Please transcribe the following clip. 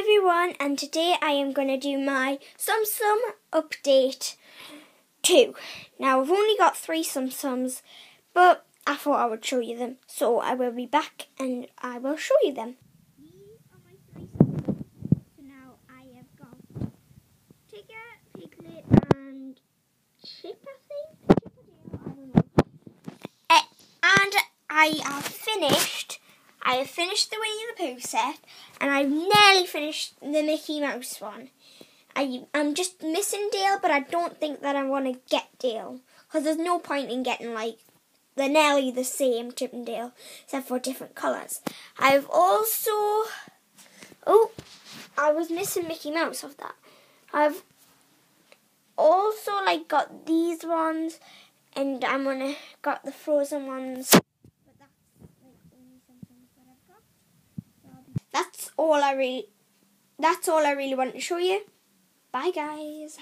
everyone and today I am going to do my Tsum Tsum update 2. Now I've only got three Tsum Tsums but I thought I would show you them so I will be back and I will show you them. These are my three Tsum So now I have got Tigger, Piglet and Chip I think? Chip I don't know. Uh, and I have finished I have finished the Winnie the Pooh set and I've nearly finished the Mickey Mouse one. I, I'm just missing Dale, but I don't think that I want to get Dale. Because there's no point in getting, like, they're nearly the same Chip and Dale, except for different colours. I've also... Oh, I was missing Mickey Mouse of that. I've also, like, got these ones, and I'm gonna got the frozen ones. that's all I really that's all I really want to show you. Bye guys.